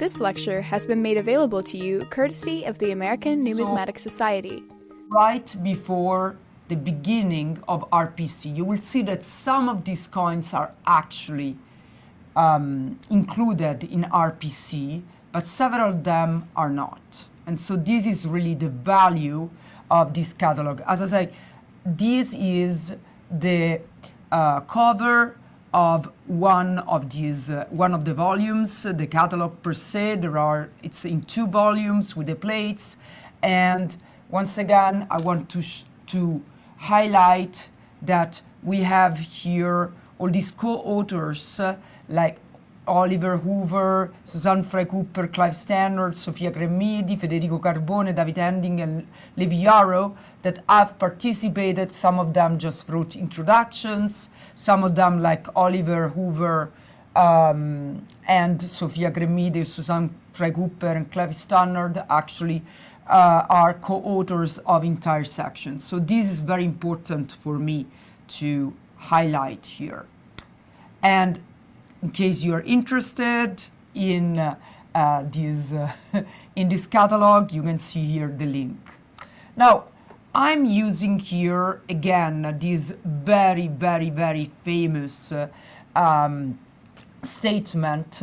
This lecture has been made available to you courtesy of the American Numismatic Society. Right before the beginning of RPC, you will see that some of these coins are actually um, included in RPC, but several of them are not. And so this is really the value of this catalog. As I say, this is the uh, cover of one of these uh, one of the volumes the catalog per se. There are it's in two volumes with the plates. And once again i want to to highlight that we have here all these co-authors uh, like Oliver Hoover, Susan Frey-Kupper, Clive Stannard, Sofia Kremydi, Federico Carbone, David Hendin, and Liv Yarrow that have participated. Some of them just wrote introductions. Some of them, like Oliver Hoover um, and Sofia Kremydi, Susan Frey-Kupper, and Clive Stannard, actually uh, are co-authors of entire sections. So this is very important for me to highlight here. And in case you're interested in uh, uh, this, uh, in this catalog, you can see here the link. Now, I'm using here again this very, very, very famous uh, um, statement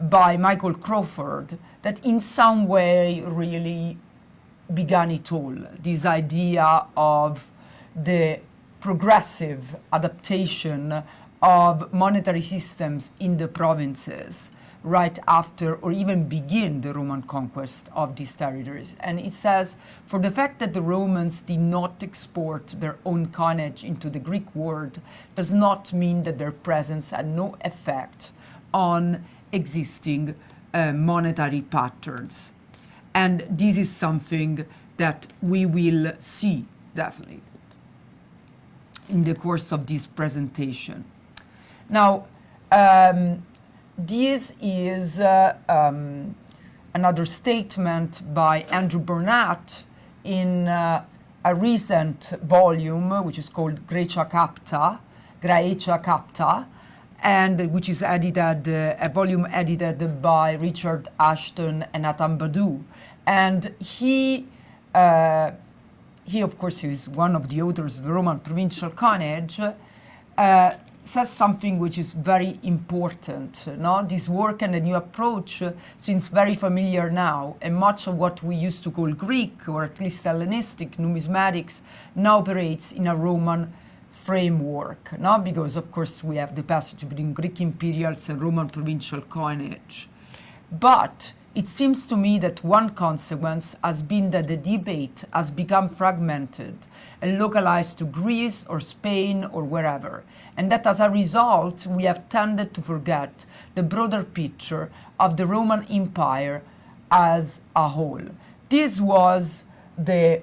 by Michael Crawford that in some way really began it all. This idea of the progressive adaptation of monetary systems in the provinces right after or even begin the Roman conquest of these territories. And it says, for the fact that the Romans did not export their own coinage into the Greek world does not mean that their presence had no effect on existing uh, monetary patterns. And this is something that we will see definitely in the course of this presentation. Now, um, this is uh, um, another statement by Andrew Burnett in uh, a recent volume, which is called Graecia Capta, Graecia Capta, and which is edited, uh, a volume edited by Richard Ashton and Nathan Badoud. And he, uh, he of course is one of the authors of the Roman provincial coinage, uh, says something which is very important. No? This work and the new approach uh, seems very familiar now, and much of what we used to call Greek, or at least Hellenistic numismatics, now operates in a Roman framework. No? Because, of course, we have the passage between Greek imperials and Roman provincial coinage. But it seems to me that one consequence has been that the debate has become fragmented localized to Greece or Spain or wherever, and that as a result we have tended to forget the broader picture of the Roman Empire as a whole. This was the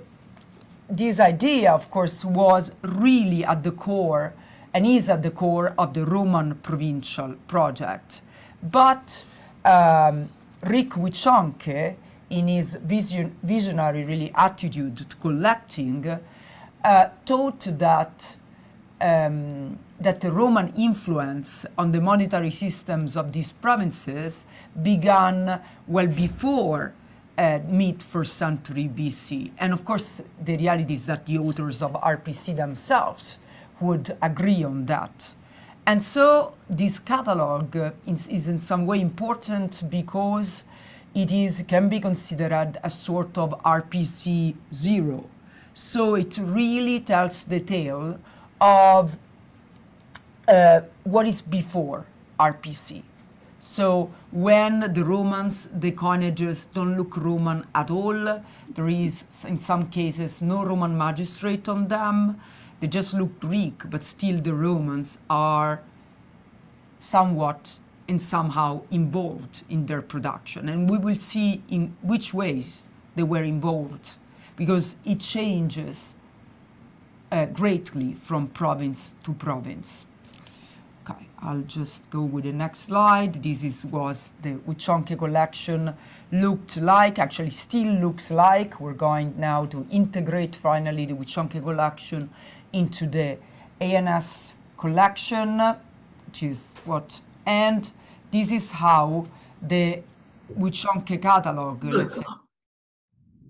this idea, of course, was really at the core and is at the core of the Roman provincial project. But um, Rick Witschonke, in his vision, visionary really attitude to collecting, uh, taught that um, that the Roman influence on the monetary systems of these provinces began well before uh, mid first century BC. And of course, the reality is that the authors of RPC themselves would agree on that. And so this catalog uh, is, is, in some way important because it is can be considered a sort of RPC zero. So it really tells the tale of uh, what is before RPC. So when the Romans, the coinages don't look Roman at all, there is in some cases no Roman magistrate on them, they just look Greek, but still the Romans are somewhat and somehow involved in their production. And we will see in which ways they were involved because it changes uh, greatly from province to province. Okay, I'll just go with the next slide. This is was the Witschonke collection looked like, actually still looks like. We're going now to integrate finally the Witschonke collection into the ANS collection, which is what, and this is how the Witschonke catalog, let's say,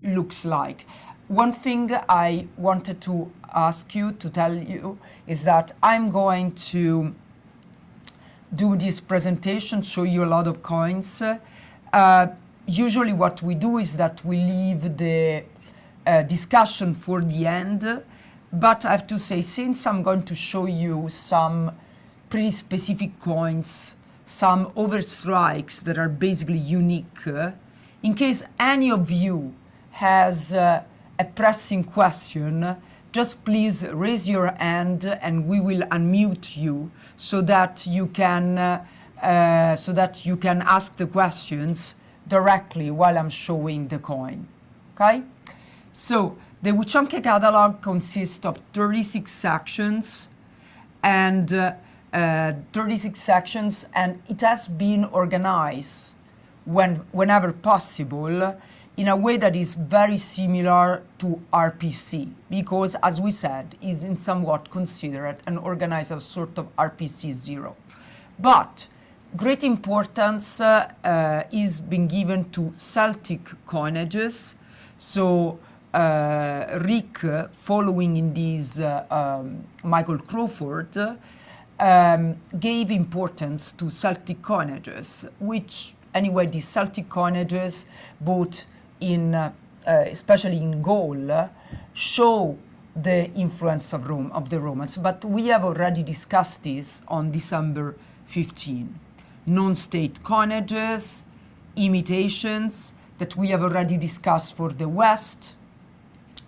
looks like. One thing I wanted to ask you to tell you is that I'm going to do this presentation, show you a lot of coins. Uh, usually what we do is that we leave the uh, discussion for the end, but I have to say, since I'm going to show you some pretty specific coins, some overstrikes that are basically unique, uh, in case any of you has uh, a pressing question, just please raise your hand and we will unmute you so that you can uh, uh, so that you can ask the questions directly while I'm showing the coin. Okay? So the Witschonke catalog consists of 36 sections and uh, uh, 36 sections and it has been organized when, whenever possible in a way that is very similar to RPC because as we said is in somewhat considered and organized as sort of RPC zero. But great importance uh, uh, is being given to Celtic coinages. So uh, Rick, following in this uh, um, Michael Crawford, um, gave importance to Celtic coinages, which anyway the Celtic coinages, both in uh, uh, especially in Gaul, show the influence of Rome of the Romans. But we have already discussed this on December 15 non-state coinages, imitations that we have already discussed for the West.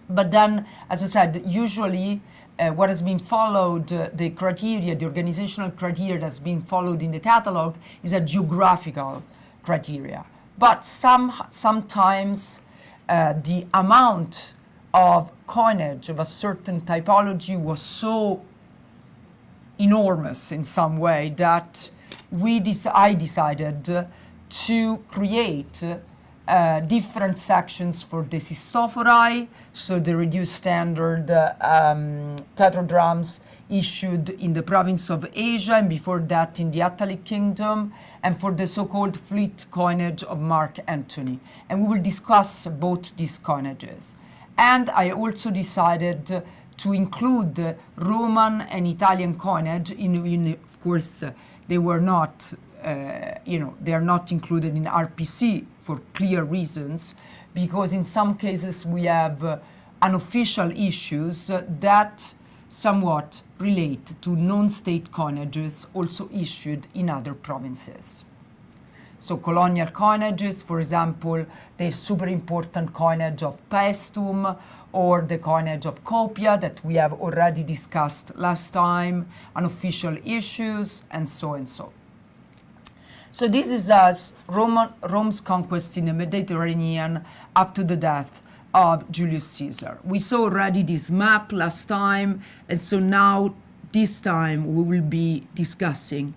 But then, as I said, usually uh, what has been followed, uh, the criteria, the organizational criteria that's been followed in the catalog is a geographical criteria. But some, sometimes uh, the amount of coinage of a certain typology was so enormous in some way that we I decided to create uh, different sections for the cistophori, so the reduced standard um, tetradrachms issued in the province of Asia and before that in the Attalic Kingdom, and for the so-called fleet coinage of Mark Antony. And we will discuss both these coinages. And I also decided to include Roman and Italian coinage in, in of course, they were not, uh, you know, they are not included in RPC for clear reasons, because in some cases we have uh, unofficial issues that somewhat relate to non-state coinages also issued in other provinces. So colonial coinages, for example, the super important coinage of Paestum or the coinage of Copia that we have already discussed last time, unofficial issues, and so and so. So this is us Roman, Rome's conquest in the Mediterranean up to the death of Julius Caesar. We saw already this map last time, and so now this time we will be discussing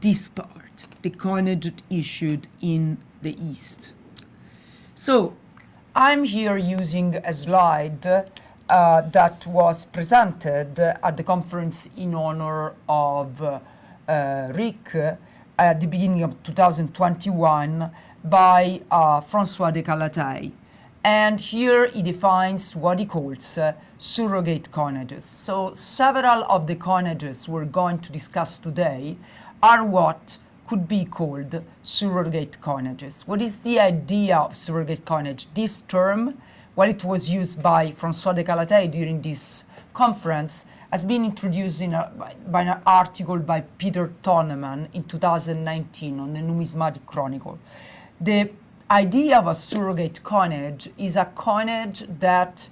this part the coinage issued in the East. So I'm here using a slide uh, that was presented at the conference in honor of uh, uh, Rick at the beginning of 2021 by uh, Francois de Callataÿ. And here he defines what he calls uh, surrogate coinages. So several of the coinages we're going to discuss today are what could be called surrogate coinages. What is the idea of surrogate coinage? This term, while it was used by François de Callataÿ during this conference, has been introduced in a, by an article by Peter Tonneman in 2019 on the Numismatic Chronicle. The idea of a surrogate coinage is a coinage that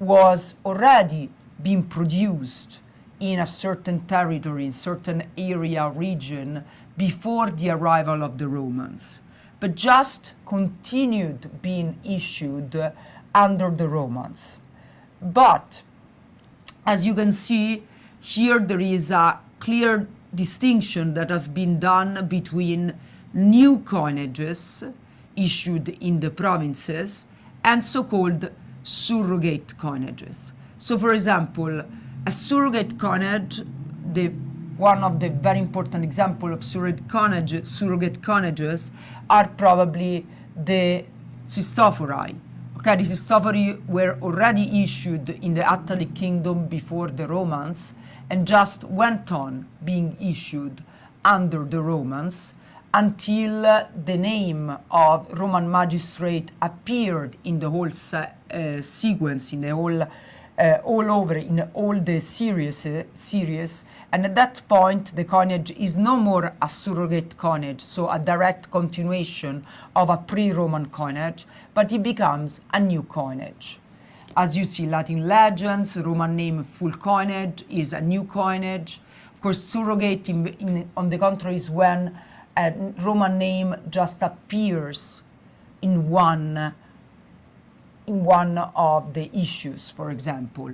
was already being produced in a certain territory, in certain area, region, before the arrival of the Romans, but just continued being issued under the Romans. But as you can see, here there is a clear distinction that has been done between new coinages issued in the provinces and so-called surrogate coinages. So for example, a surrogate coinage, the one of the very important example of surrogate, coinage, surrogate coinages are probably the Cistophori. Okay, the Cistophori were already issued in the Attalic kingdom before the Romans and just went on being issued under the Romans until the name of Roman magistrate appeared in the whole uh, sequence, in the whole, uh, all over, in all the series, uh, series. And at that point, the coinage is no more a surrogate coinage, so a direct continuation of a pre-Roman coinage, but it becomes a new coinage. As you see, Latin legends, Roman name full coinage is a new coinage. Of course, surrogate, in, in, on the contrary, is when a Roman name just appears in one in one of the issues, for example.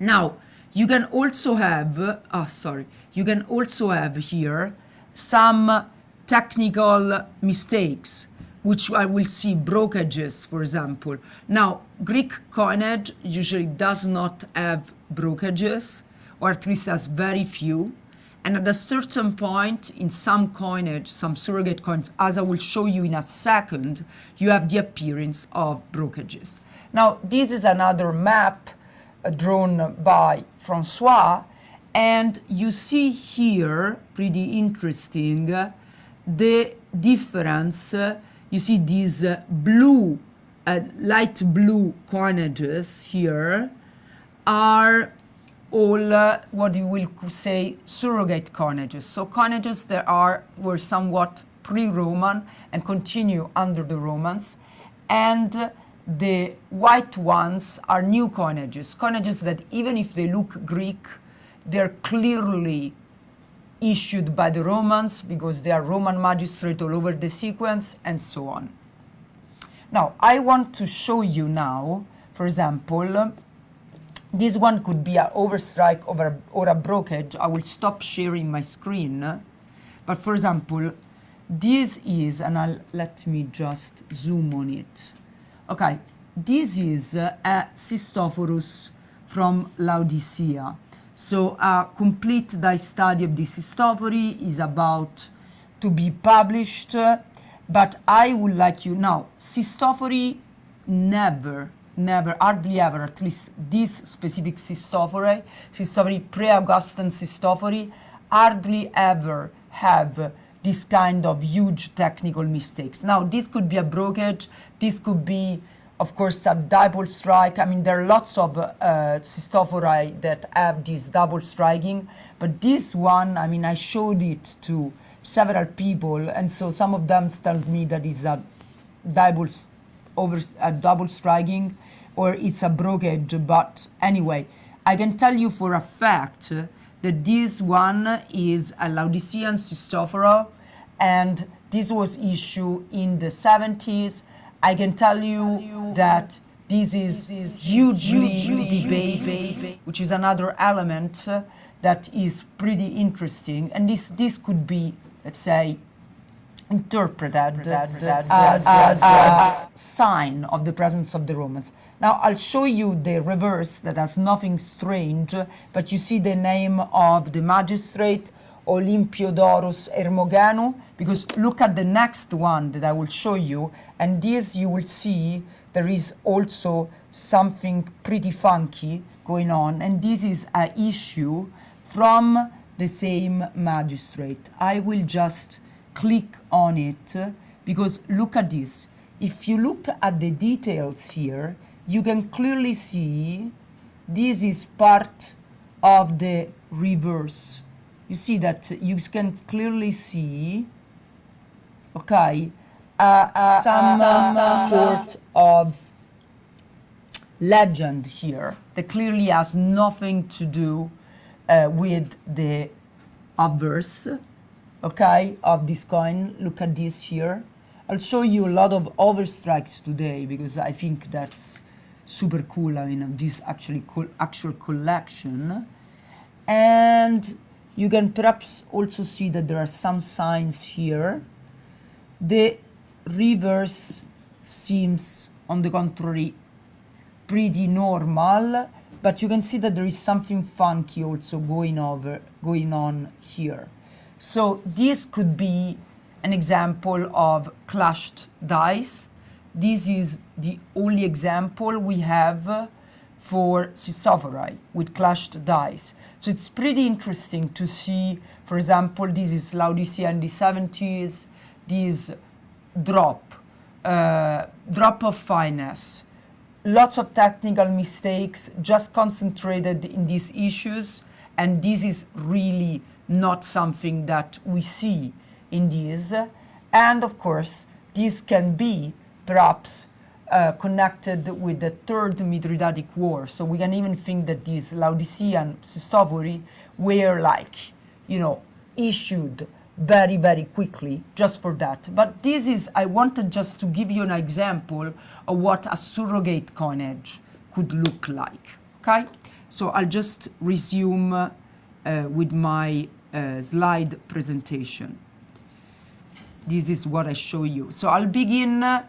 Now, you can also have, oh, sorry, you can also have here some technical mistakes, which I will see brokages, for example. Now, Greek coinage usually does not have brokages, or at least has very few. And at a certain point in some coinage, some surrogate coins, as I will show you in a second, you have the appearance of brokages. Now, this is another map uh, drawn by Francois, and you see here, pretty interesting, uh, the difference. Uh, you see these uh, blue, uh, light blue coinages here are all uh, what you will say surrogate coinages. So coinages that are were somewhat pre-Roman and continue under the Romans, and uh, the white ones are new coinages, coinages that even if they look Greek, they're clearly issued by the Romans because they are Roman magistrate all over the sequence and so on. Now, I want to show you now, for example, this one could be an overstrike over, or a brokage. I will stop sharing my screen. But for example, this is, and I'll, let me just zoom on it. Okay, this is a Cistophorus from Laodicea. So a complete study of the Cistophori is about to be published, but I would like you now, Cistophori never never, hardly ever, at least this specific Cistophore, Cistophori pre-Augustan Cistophori, hardly ever have this kind of huge technical mistakes. Now, this could be a brokage, this could be, of course, a double strike. I mean, there are lots of uh, that have this double striking, but this one, I mean, I showed it to several people, and so some of them told me that is a double over a double striking or it's a brokage. But anyway, I can tell you for a fact that this one is a Laodicean Cistophoro and this was issued in the 70s. I can tell you that this is, is hugely, hugely debated, which is another element that is pretty interesting. And this, this could be, let's say, interpreted as, as a sign of the presence of the Romans. Now I'll show you the reverse that has nothing strange, but you see the name of the magistrate Olympiodorus Hermogenu, because look at the next one that I will show you, and this you will see there is also something pretty funky going on, and this is an issue from the same magistrate. I will just click on it because look at this. If you look at the details here, you can clearly see this is part of the reverse. You see that you can clearly see, okay, uh, uh, some, some sort of legend here that clearly has nothing to do uh, with the obverse, okay, of this coin. Look at this here. I'll show you a lot of overstrikes today because I think that's super cool. I mean, this actually cool actual collection, and you can perhaps also see that there are some signs here. The reverse seems, on the contrary, pretty normal, but you can see that there is something funky also going over going on here. So this could be an example of clashed dice. This is the only example we have for Cistophori with clashed dice. So it's pretty interesting to see, for example, this is Laodicea in the 70s, this drop, uh, drop of fineness, lots of technical mistakes, just concentrated in these issues, and this is really not something that we see in these. And of course, this can be perhaps uh, connected with the Third Mithridatic War. So we can even think that these Laodicean Cistophori were like, you know, issued very, very quickly just for that. But this is, I wanted just to give you an example of what a surrogate coinage could look like. Okay? So I'll just resume uh, with my uh, slide presentation. This is what I show you. So I'll begin uh,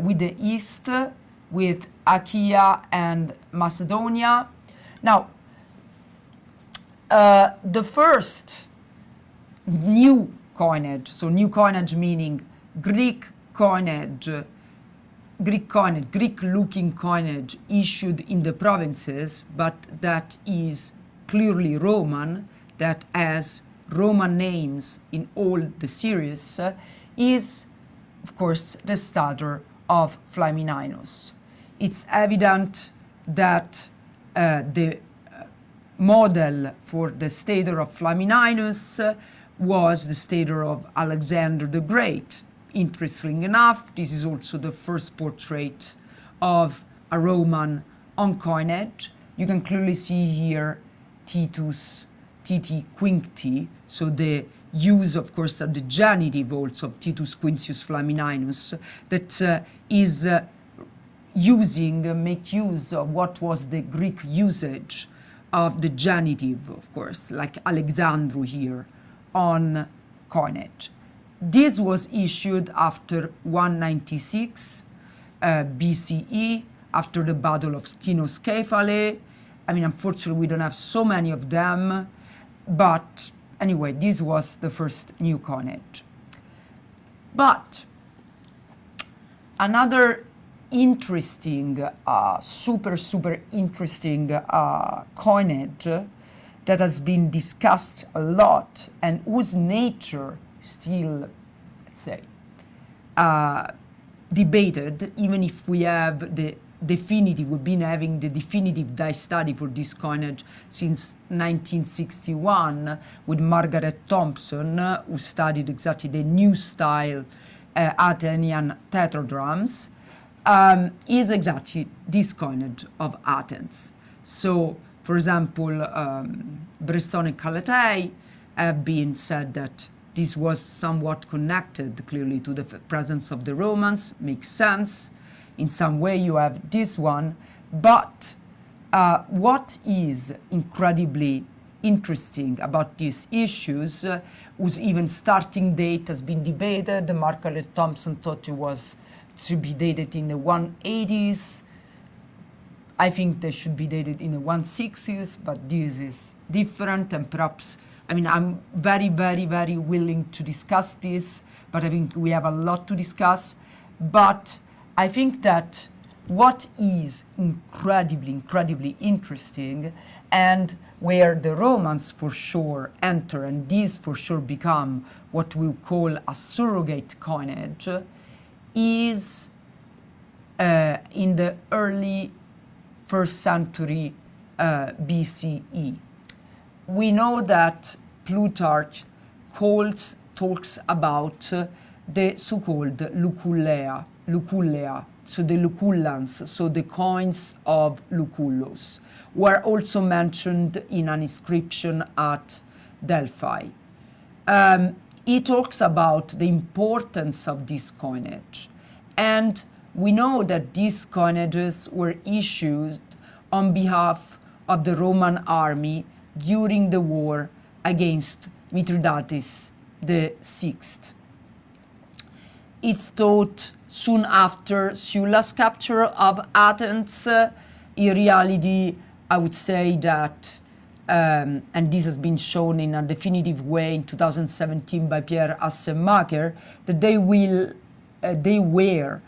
with the East, with Achaia and Macedonia. Now, uh, the first new coinage, so new coinage meaning Greek coinage, Greek coinage, Greek looking coinage issued in the provinces, but that is clearly Roman, that has Roman names in all the series, uh, is of course the stater of Flamininus. It's evident that uh, the uh, model for the stater of Flamininus uh, was the stater of Alexander the Great. Interesting enough, this is also the first portrait of a Roman on coinage. You can clearly see here Titus Titi Quincti, so the use, of course, of the genitive also of Titus Quinctius Flamininus, that uh, is uh, using, uh, make use of what was the Greek usage of the genitive, of course, like Alexandru here on coinage. This was issued after 196 uh, BCE, after the Battle of Cynoscephalae. I mean, unfortunately, we don't have so many of them, but anyway, this was the first new coinage. But another interesting, uh, super, super interesting uh, coinage that has been discussed a lot and whose nature still, let's say, uh, debated, even if we have the definitive, we've been having the definitive dice study for this coinage since 1961 with Margaret Thompson, who studied exactly the new style uh, Athenian tetradrachms, um, is exactly this coinage of Athens. So for example, um, Bresson and Callataÿ have been said that this was somewhat connected clearly to the presence of the Romans, makes sense. In some way, you have this one. But uh, what is incredibly interesting about these issues, uh, whose even starting date has been debated, Margaret Thompson thought it was to be dated in the 180s. I think they should be dated in the 160s, but this is different and perhaps, I mean, I'm very, very, very willing to discuss this, but I think we have a lot to discuss. But I think that what is incredibly, incredibly interesting and where the Romans for sure enter and these for sure become what we call a surrogate coinage is uh, in the early first century uh, BCE. We know that Plutarch calls, talks about uh, the so-called Lucullea, Lucullea, so the Lucullans, so the coins of Lucullus, were also mentioned in an inscription at Delphi. Um, he talks about the importance of this coinage and we know that these coinages were issued on behalf of the Roman army during the war against Mithridates the Sixth. It's thought soon after Sulla's capture of Athens, uh, in reality, I would say that, um, and this has been shown in a definitive way in 2017 by Pierre Assenmaker, that they will, uh, they were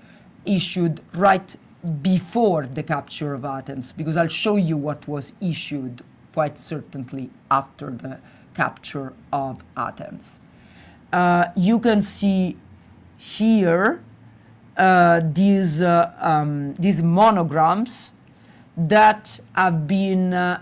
issued right before the capture of Athens, because I'll show you what was issued quite certainly after the capture of Athens. Uh, you can see here these, uh, um, these monograms that have been, uh,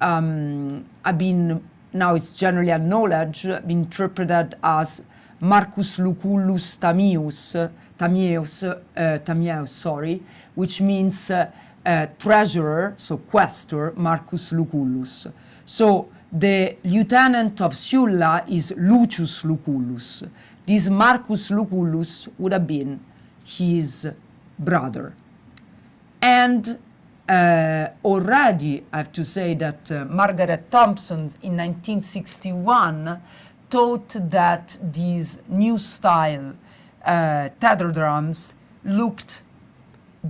um, have been, now it's generally acknowledged, been interpreted as Marcus Lucullus Tamius, Tamius, uh, Tamius, sorry, which means uh, uh, treasurer, so questor, Marcus Lucullus. So the lieutenant of Sulla is Lucius Lucullus. This Marcus Lucullus would have been his brother. And uh, already, I have to say that uh, Margaret Thompson in 1961 thought that these new style uh, tetradrams looked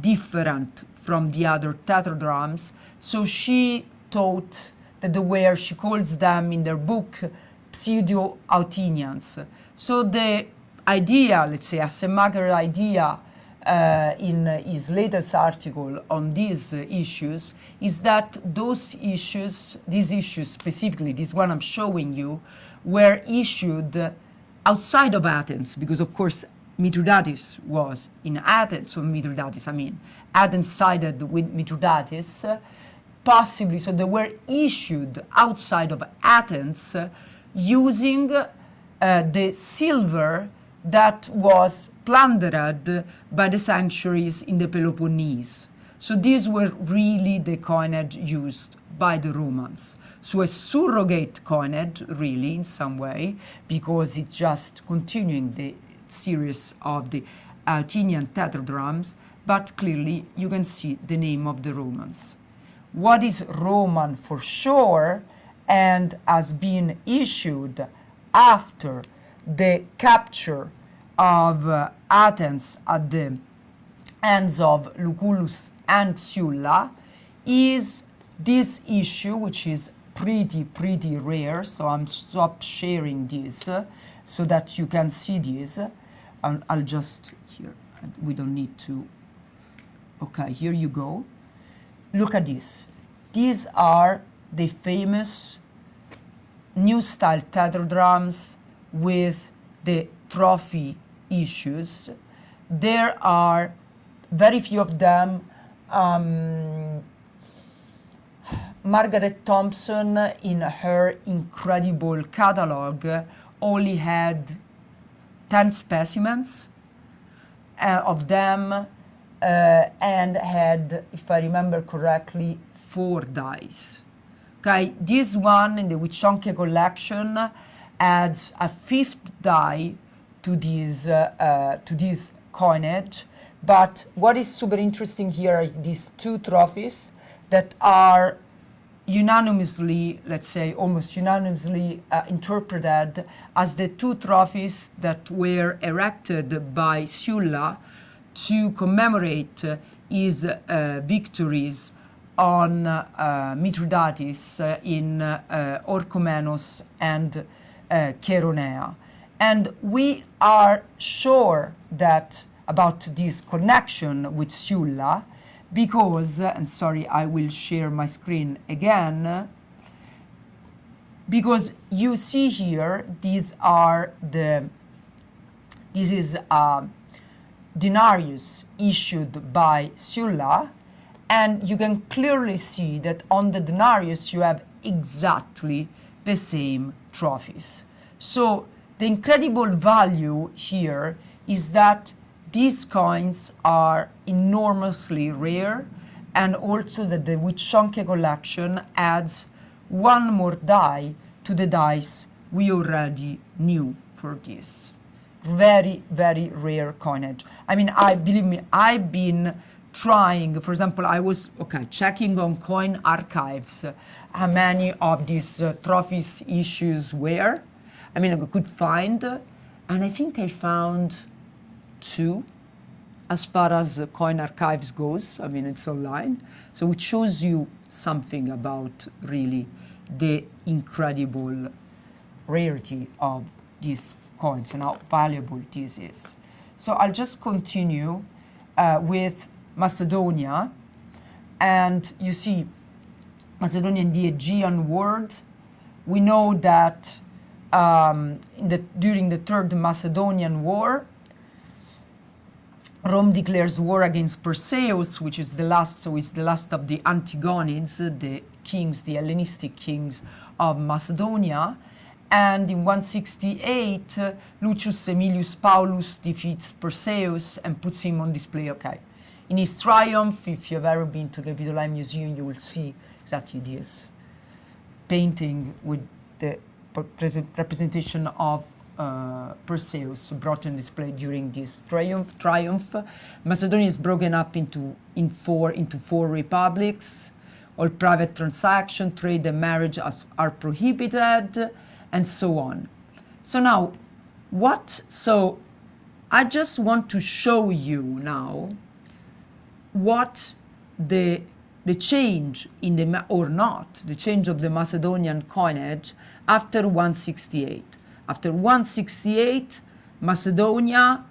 different from the other tetradrams. So she thought that the were, she calls them in their book, pseudo-Athenians. So the idea, let's say, a Assenmaker idea uh, in his latest article on these uh, issues is that those issues, these issues specifically, this one I'm showing you, were issued outside of Athens, because of course Mithridates was in Athens, so Mithridates, I mean, Athens sided with Mithridates, uh, possibly, so they were issued outside of Athens using uh, the silver that was plundered by the sanctuaries in the Peloponnese. So these were really the coinage used by the Romans. So a surrogate coinage, really, in some way, because it's just continuing the series of the Athenian tetradrams, but clearly you can see the name of the Romans. What is Roman for sure and has been issued after the capture of uh, Athens at the hands of Lucullus and Sulla is this issue, which is pretty, pretty rare. So I'm stop sharing this uh, so that you can see this. And I'll just here, we don't need to. Okay, here you go. Look at this. These are the famous new style tetradrams with the trophy issues. There are very few of them. Um, Margaret Thompson, in her incredible catalog, only had 10 specimens uh, of them uh, and had, if I remember correctly, four dies. Okay, this one in the Witschonke collection adds a fifth die to this, uh, uh, to this coinage. But what is super interesting here are these two trophies that are unanimously, let's say, almost unanimously uh, interpreted as the two trophies that were erected by Sulla to commemorate his uh, victories on uh, Mithridates in Orchomenos and Uh, Chaeronea. And we are sure that about this connection with Sulla because, and sorry, I will share my screen again, because you see here, these are the, this is a denarius issued by Sulla, and you can clearly see that on the denarius you have exactly the same trophies. So the incredible value here is that these coins are enormously rare and also that the Witschonke collection adds one more die to the dice we already knew for this. Very, very rare coinage. I mean, I believe me, I've been trying, for example, I was, okay, checking on coin archives how many of these uh, trophies issues were. I mean, I could find, and I think I found two. as far as coin archives goes. I mean, it's online. So it shows you something about really the incredible rarity of these coins and how valuable this is. So I'll just continue uh, with Macedonia. And you see, Macedonia in the Aegean world, we know that um, the, during the Third Macedonian War, Rome declares war against Perseus, which is the last, so it's the last of the Antigonids, the kings, the Hellenistic kings of Macedonia. And in 168, uh, Lucius Aemilius Paulus defeats Perseus and puts him on display. Okay. In his triumph, if you've ever been to the Capitoline Museum, you will see exactly this painting with the representation of uh, Perseus brought on display during this triumph. triumph. Macedonia is broken up into in four into four republics. All private transaction, trade, and marriage are prohibited, and so on. So now, what? So, I just want to show you now what the the change in the or not the change of the Macedonian coinage after 168. After 168, Macedonia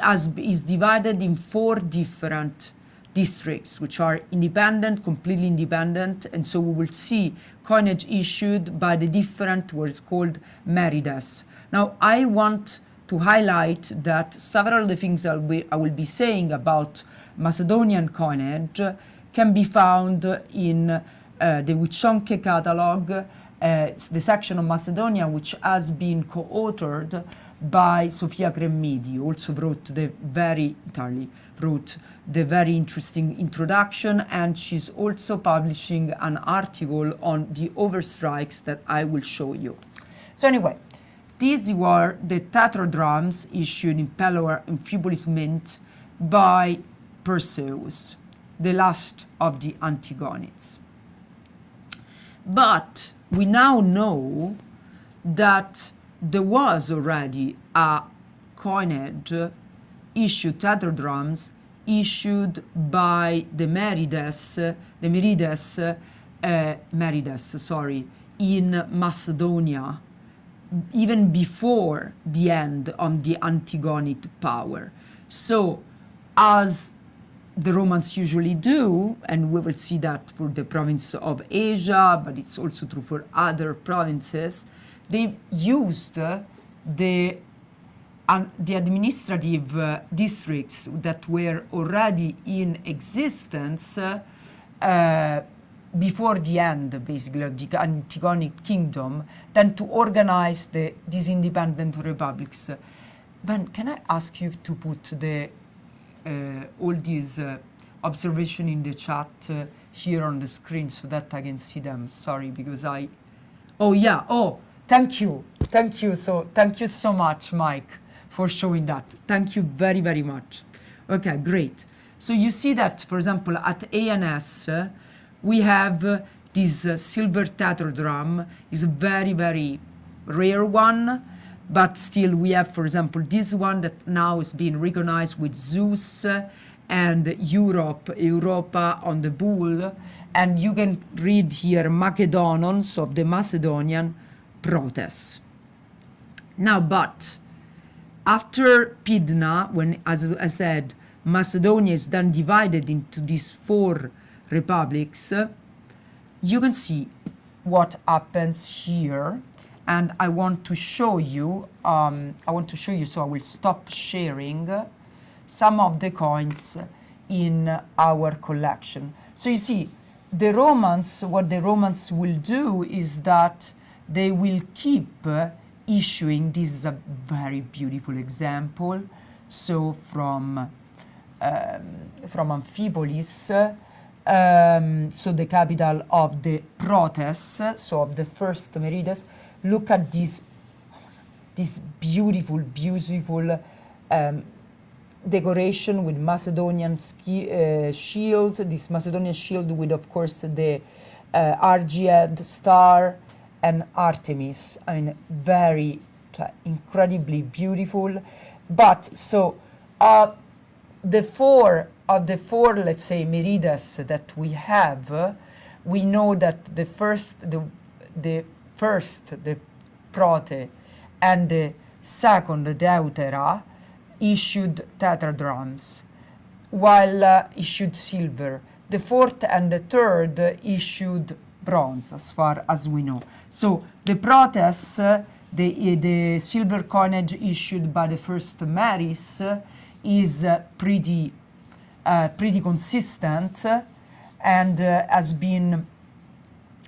has, is divided in four different districts, which are independent, completely independent, and so we will see coinage issued by the different what is called merides. Now, I want to highlight that several of the things I will be, I will be saying about Macedonian coinage can be found in uh, the Witschonke catalog, uh, the section of Macedonia which has been co-authored by Sofia Gremmidi, also wrote the very entirely wrote the very interesting introduction, and she's also publishing an article on the overstrikes that I will show you. So anyway, these were the tetradrachms issued in Pelor Amphipolis Mint by Perseus, the last of the Antigonids. But we now know that there was already a coinage issued, tetradrachms, issued by the Merides, the Merides, uh, Merides, sorry, in Macedonia, even before the end of the Antigonid power. So, as the Romans usually do, and we will see that for the province of Asia, but it's also true for other provinces, they used uh, the, uh, the administrative uh, districts that were already in existence uh, before the end, basically, of the Antigonic kingdom, than to organize the, these independent republics. Ben, can I ask you to put the uh, all these uh, observation in the chat uh, here on the screen so that I can see them. Sorry, because I. Oh yeah. Oh, thank you, thank you. So thank you so much, Mike, for showing that. Thank you very very much. Okay, great. So you see that, for example, at ANS, uh, we have uh, this uh, silver tetradrachm. is a very very rare one but still we have, for example, this one that now is being recognized with Zeus uh, and Europe, Europa on the bull. And you can read here Macedonons of the Macedonian Protes. Now, but after Pydna, when, as I said, Macedonia is then divided into these four republics, you can see what happens here and I want to show you, um, I want to show you, so I will stop sharing some of the coins in our collection. So you see, the Romans, what the Romans will do is that they will keep issuing, this is a very beautiful example, so from, um, from Amphipolis, um, so the capital of the Protes, so of the first Merides, look at this this beautiful beautiful um, decoration with Macedonian ski, uh, shield this Macedonian shield with of course the uh, Argead star and Artemis. I mean very incredibly beautiful. But so uh, the four of the four, let's say, Meridas that we have, uh, we know that the first, the, the first, the Prote, and the second, Deutera, issued tetradrums, while uh, issued silver. The fourth and the third issued bronze, as far as we know. So the Protes, uh, the, the silver coinage issued by the first Maris, uh, is uh, pretty, uh, pretty consistent uh, and uh, has been,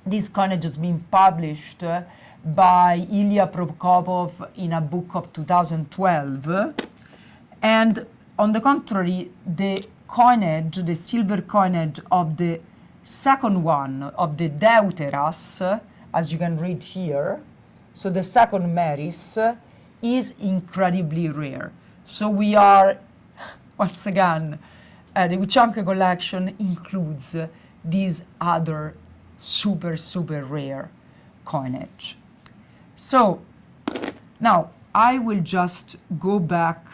this coinage has been published uh, by Ilya Prokopov in a book of 2012. And on the contrary, the coinage, the silver coinage of the second one, of the Deuteras, as you can read here, so the second Maris, is incredibly rare. So we are, once again, uh, the Witschonke collection includes uh, these other super, super rare coinage. So now I will just go back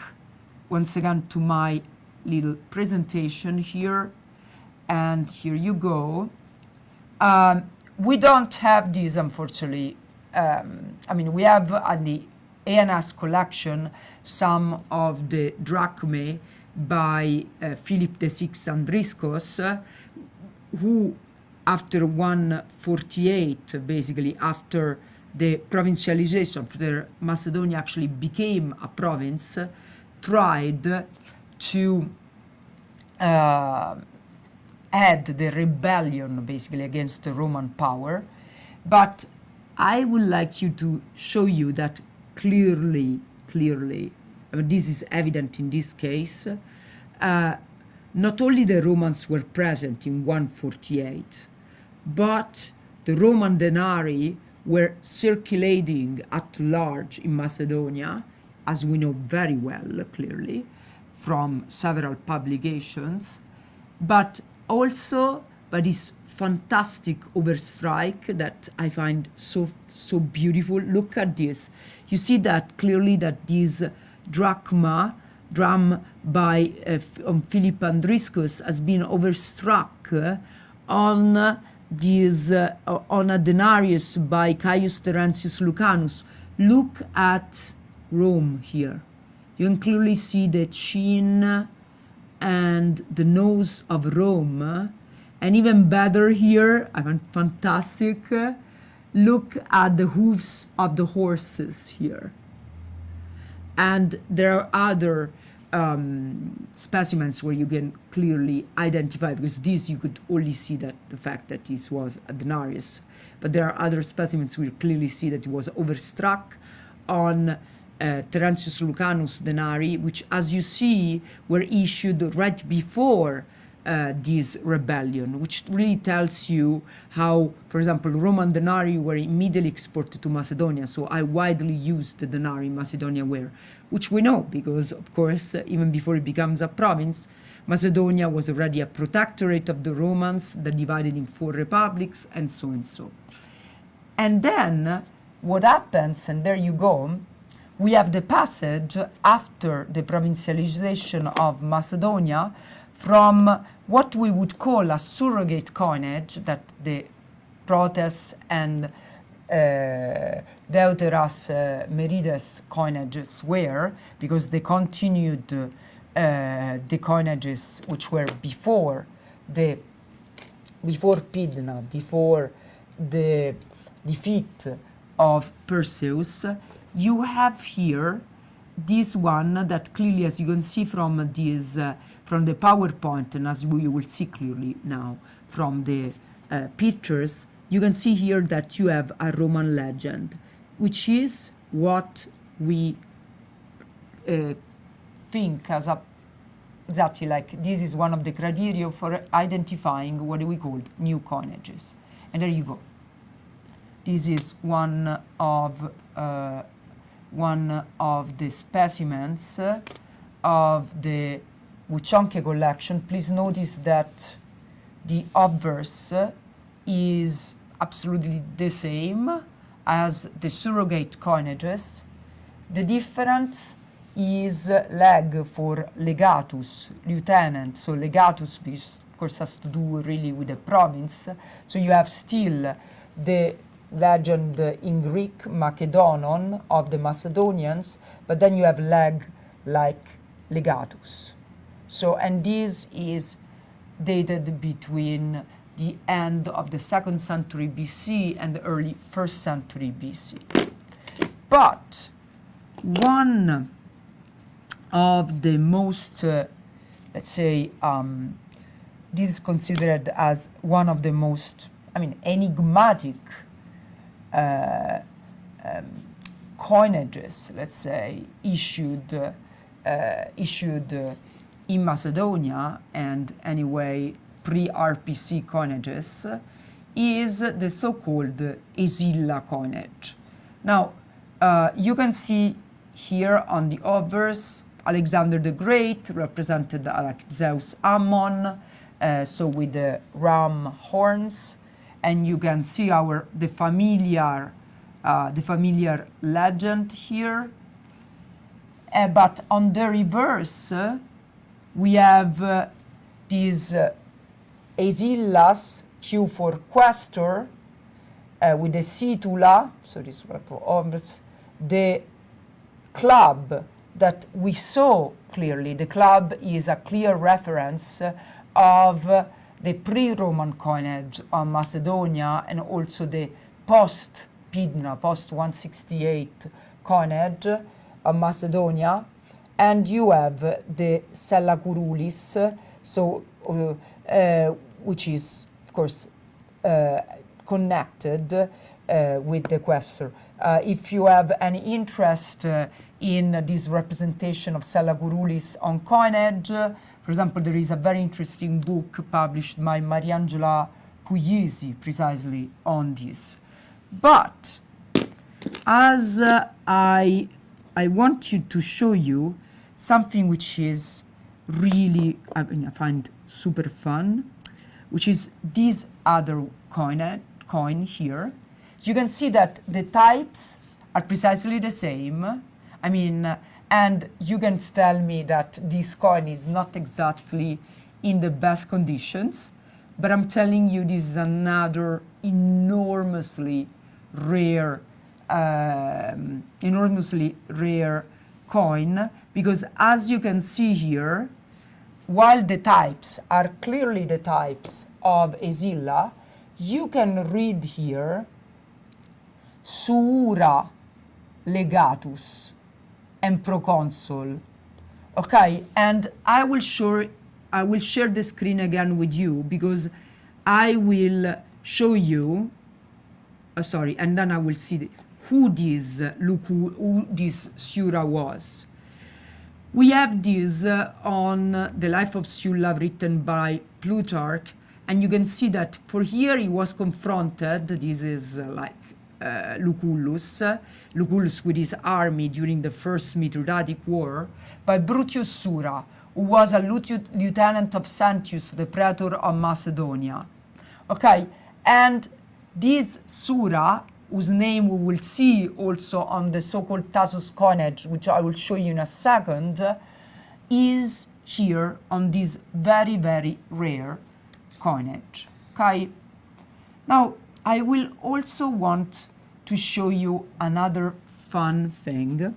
once again to my little presentation here. And here you go. Um, we don't have these, unfortunately. Um, I mean, we have at the ANS collection some of the drachmae by uh, Philip VI Andriskos, uh, who, after 148, basically after the provincialization, after Macedonia actually became a province, tried to uh, add the rebellion basically against the Roman power. But I would like you to show you that clearly, clearly, I mean, this is evident in this case. Uh, not only the Romans were present in 148, but the Roman denarii were circulating at large in Macedonia, as we know very well, clearly, from several publications, but also by this fantastic overstrike that I find so so beautiful. Look at this. You see that clearly that this drachma drum by uh, um, Philip Andriskos has been overstruck uh, on this uh, on a denarius by Caius Terentius Lucanus. Look at Rome here. You can clearly see the chin and the nose of Rome. And even better here, I mean, fantastic. Look at the hooves of the horses here. And there are other um, specimens where you can clearly identify because this you could only see that the fact that this was a denarius. But there are other specimens where you clearly see that it was overstruck on uh, Terentius Lucanus denarii which as you see were issued right before uh, this rebellion, which really tells you how, for example, Roman denarii were immediately exported to Macedonia. So I widely used the denarii Macedonia were, which we know because, of course, uh, even before it becomes a province, Macedonia was already a protectorate of the Romans that divided in four republics, and so and so. And then what happens, and there you go, we have the passage after the provincialization of Macedonia from what we would call a surrogate coinage that the Protes and uh, Deuteras uh, Merides coinages were, because they continued uh, the coinages which were before the before Pydna, before the defeat of Perseus, you have here this one that clearly, as you can see from this, uh, from the PowerPoint, and as we will see clearly now from the uh, pictures, you can see here that you have a Roman legend, which is what we uh, think as a exactly like this is one of the criteria for identifying what we call new coinages. And there you go. This is one of uh, one of the specimens of the Witschonke collection. Please notice that the obverse is absolutely the same as the surrogate coinages. The difference is leg for legatus, lieutenant. So legatus, of course has to do really with the province. So you have still the legend in Greek, Macedonon, of the Macedonians, but then you have leg like legatus. So, and this is dated between the end of the second century BC and the early first century BC. But one of the most, uh, let's say, um, this is considered as one of the most, I mean, enigmatic uh, um, coinages, let's say, issued uh, issued uh, in Macedonia and anyway pre-RPC coinages is the so-called Aesilla coinage. Now, uh, you can see here on the obverse Alexander the Great represented like Zeus Ammon, uh, so with the ram horns, and you can see our the familiar uh, the familiar legend here. Uh, but on the reverse, we have uh, this uh, Aesillas Q for questor uh, with the Situla, so this is the club that we saw clearly. The club is a clear reference of the pre-Roman coinage of Macedonia and also the post-Pydna, post-168 coinage of Macedonia. And you have the Sella Curulis, so, uh, uh, which is, of course, uh, connected with the questor. Uh, if you have any interest in this representation of Sella Curulis on coinage, for example, there is a very interesting book published by Mariangela Puglisi precisely on this. But as uh, I, I want you to show you something which is really, I, mean, I find super fun, which is this other coin, coin here. You can see that the types are precisely the same. I mean, and you can tell me that this coin is not exactly in the best conditions, but I'm telling you this is another enormously rare, um, enormously rare coin because as you can see here, while the types are clearly the types of Aesilla, you can read here Suura legatus and proconsul. Okay, and I will share I will share the screen again with you because I will show you. Uh, sorry, and then I will see the, who this who this Sura was. We have this uh, on the life of Sulla written by Plutarch, and you can see that for here he was confronted. This is uh, like uh, Lucullus, Lucullus with his army during the First Mithridatic War, by Bruttius Sura, who was a lieutenant of Sentius, the praetor of Macedonia. Okay, and this Sura, whose name we will see also on the so-called Thasos coinage, which I will show you in a second, is here on this very, very rare coinage. Okay, now I will also want to show you another fun thing.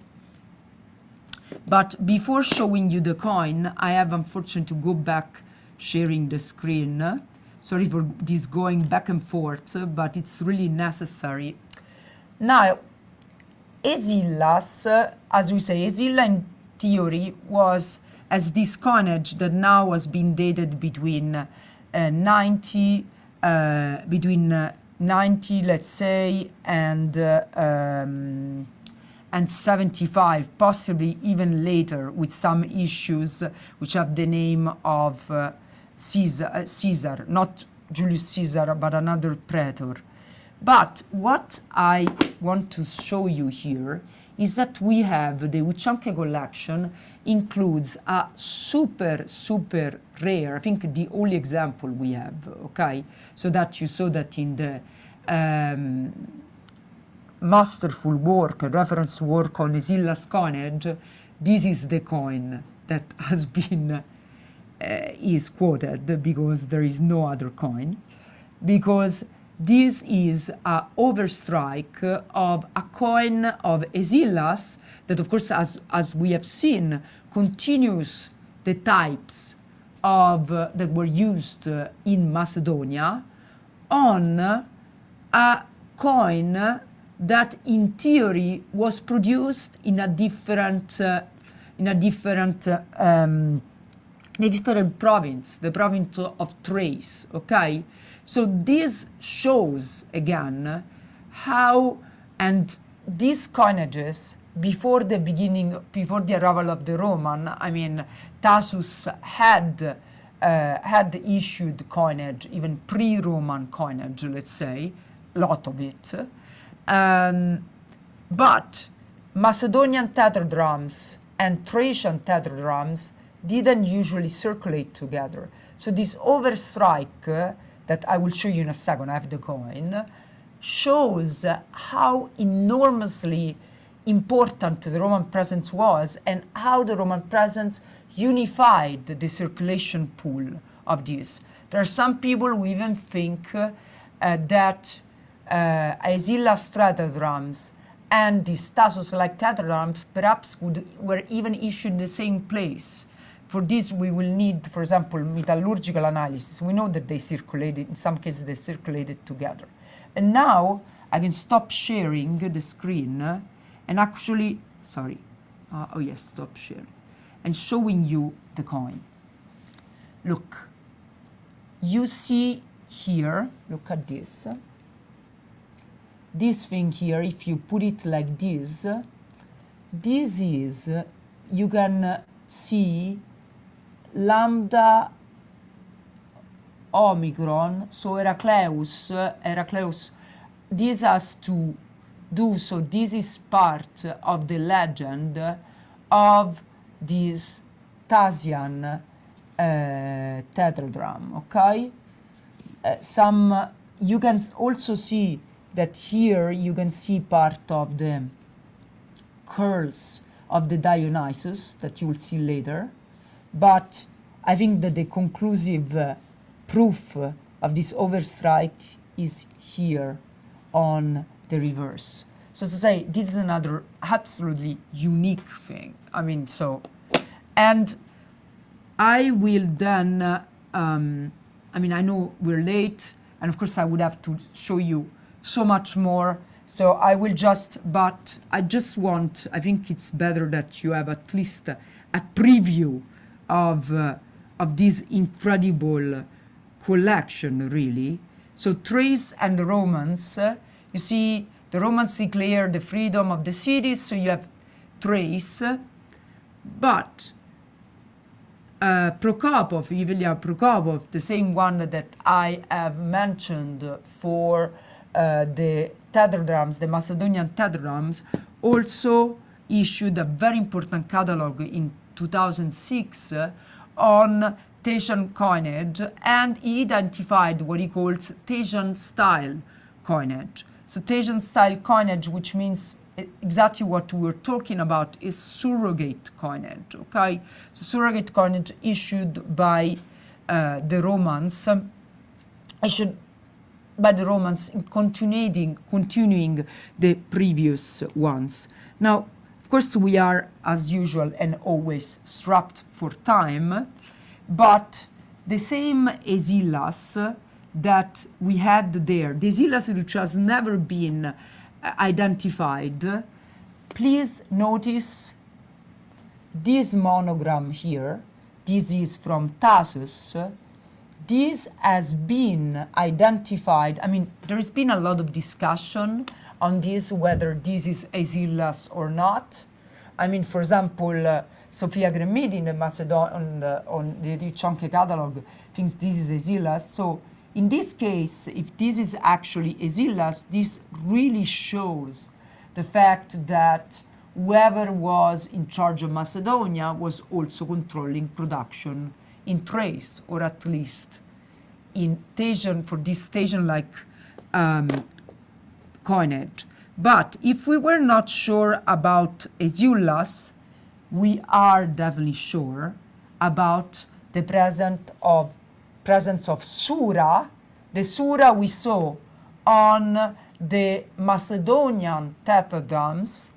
But before showing you the coin, I have unfortunately to go back sharing the screen. Sorry for this going back and forth, but it's really necessary. Now, Aesillas, as we say, Aesilla in theory was as this coinage that now has been dated between uh, 90, uh, between uh, 90, let's say, and uh, um, and 75, possibly even later, with some issues which have the name of uh, Caesar, uh, Caesar, not Julius Caesar, but another praetor. But what I want to show you here is that we have the Witschonke collection includes a super, super rare, I think the only example we have, okay? So that you saw that in the um, masterful work, reference work on Aesilla's coinage, this is the coin that has been uh, is quoted because there is no other coin, because this is an overstrike of a coin of Aesillas that, of course, as, as we have seen, continues the types of, uh, that were used uh, in Macedonia on a coin that in theory was produced in a different uh, in a different uh, um, in a different province the province of Thrace okay so this shows again how and these coinages before the beginning before the arrival of the Roman I mean Thasos had uh, had issued coinage even pre-Roman coinage let's say a lot of it um, but Macedonian tetradrachms and Thracian tetradrachms didn't usually circulate together. So this overstrike that I will show you in a second, I have the coin, shows how enormously important the Roman presence was and how the Roman presence unified the circulation pool of this. There are some people who even think uh, that uh, Aesilla tetradrachms and the Thasos-like tetradrachms perhaps would, were even issued in the same place. For this, we will need, for example, metallurgical analysis. We know that they circulated, in some cases, they circulated together. And now I can stop sharing the screen and actually, sorry, uh, oh yes, stop sharing, and showing you the coin. Look, you see here, look at this this thing here, if you put it like this, this is, you can see lambda omicron, so Heracleus, Heracleus, this has to do, so this is part of the legend of this Thasian uh, tetradrachm, okay? Uh, some, you can also see that here you can see part of the curls of the Dionysus that you will see later. But I think that the conclusive uh, proof uh, of this overstrike is here on the reverse. So to say, this is another absolutely unique thing. I mean, so, and I will then, uh, um, I mean, I know we're late, and of course I would have to show you so much more. So I will just, but I just want, I think it's better that you have at least a, a preview of, uh, of this incredible collection, really. So Thrace and the Romans, uh, you see, the Romans declare the freedom of the cities, so you have Thrace, but uh, Prokopov, Ilya Prokopov, the same one that I have mentioned for uh, the tetradrachms, the Macedonian tetradrachms, also issued a very important catalog in 2006 uh, on Thasian coinage and he identified what he calls Thasian style coinage. So Thasian style coinage, which means exactly what we were talking about, is surrogate coinage. Okay, so surrogate coinage issued by uh, the Romans, um, issued by the Romans in continuing, continuing the previous ones. Now, of course, we are, as usual and always, strapped for time, but the same Aesillas that we had there, the Aesillas which has never been uh, identified, please notice this monogram here. This is from Thasos, this has been identified. I mean, there has been a lot of discussion on this, whether this is Aesillas or not. I mean, for example, uh, Sofia Kremydi in the Macedon on the, on the Witschonke catalog thinks this is Aesillas. So in this case, if this is actually Aesillas, this really shows the fact that whoever was in charge of Macedonia was also controlling production in Thrace, or at least in Thasian, for this Thasian-like um, coinage. But if we were not sure about Aesillas, we are definitely sure about the present of, presence of Sura, the Sura we saw on the Macedonian tetradrachms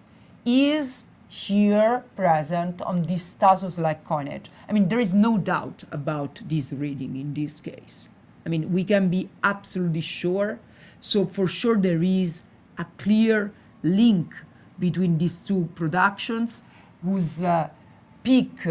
is here present on this Thasos-like coinage. I mean, there is no doubt about this reading in this case. I mean, we can be absolutely sure. So for sure there is a clear link between these two productions whose uh, peak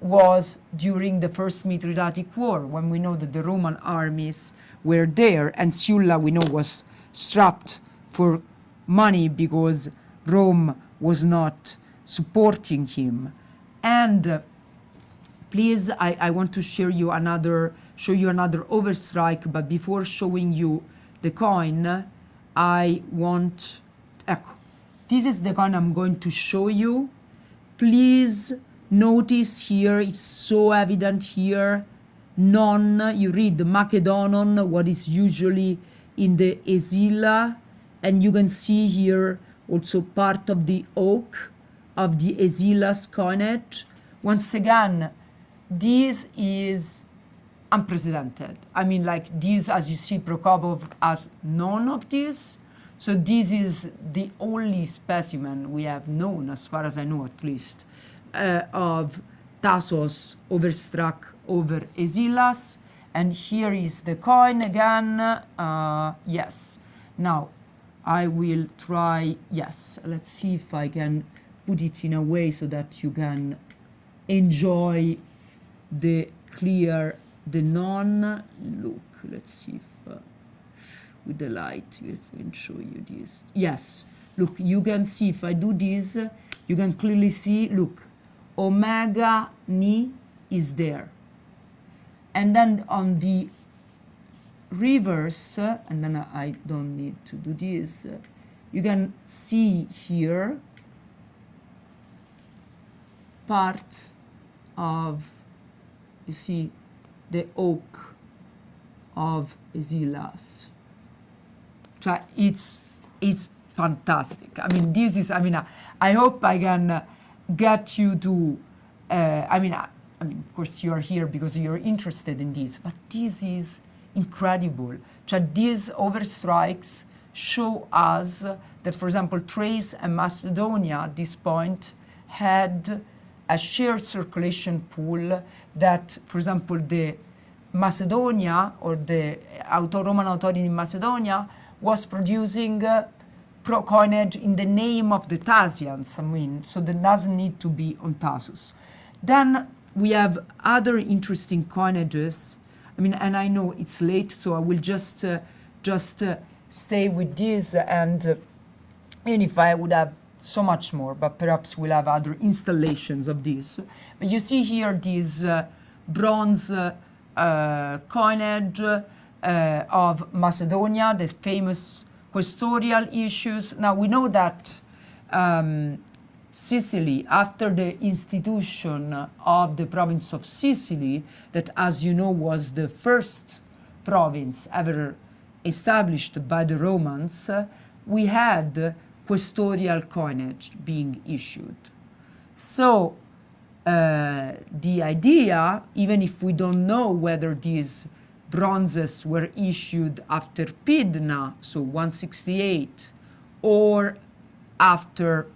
was during the First Mithridatic War, when we know that the Roman armies were there, and Sulla, we know, was strapped for money because Rome was not supporting him. And uh, please, I, I want to share you another, show you another overstrike, but before showing you the coin, I want, ecco, this is the coin I'm going to show you. Please notice here, it's so evident here, non, you read the Macedonon, what is usually in the Aesilla, and you can see here also part of the oak of the Aesilla's coinage. Once again, this is unprecedented. I mean, like this, as you see, Prokopov has none of this. So this is the only specimen we have known, as far as I know at least, uh, of Thasos overstruck over Aesillas. And here is the coin again. Uh, yes. Now, I will try, yes, let's see if I can put it in a way so that you can enjoy the clear, the non, look, let's see if uh, with the light if I can show you this. Yes, look, you can see if I do this, you can clearly see, look, omega ni is there. And then on the reverse, and then I don't need to do this, you can see here part of, you see, the oak of. Cioè, it's, it's fantastic. I mean, this is, I mean, I, I hope I can uh, get you to, uh, I mean, I, I mean, of course you're here because you're interested in this, but this is incredible. Cioè, these overstrikes show us that, for example, Thrace and Macedonia at this point had a shared circulation pool that, for example, the Macedonia or the Auto-Roman authority in Macedonia was producing uh, pro coinage in the name of the Thasians, I mean, so that doesn't need to be on Thasos. Then we have other interesting coinages. I mean, and I know it's late, so I will just uh, just uh, stay with this. And uh, even if I would have so much more, but perhaps we'll have other installations of this. But you see here this uh, bronze uh, uh, coinage of Macedonia, the famous questorial issues. Now we know that um, Sicily, after the institution of the province of Sicily, that as you know was the first province ever established by the Romans, we had questorial coinage being issued. So uh, the idea, even if we don't know whether these bronzes were issued after Pydna, so 168, or after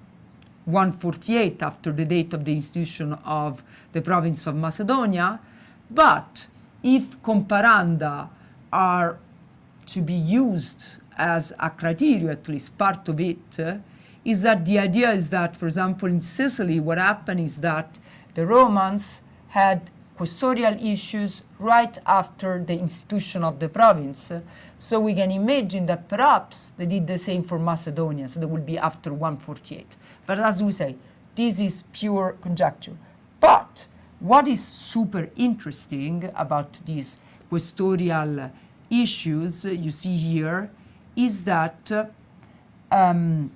148, after the date of the institution of the province of Macedonia, but if comparanda are to be used as a criteria, at least part of it, uh, is that the idea is that, for example, in Sicily, what happened is that the Romans had questorial issues right after the institution of the province. So we can imagine that perhaps they did the same for Macedonia, so that would be after 148. But as we say, this is pure conjecture. But what is super interesting about these questorial issues you see here is that um,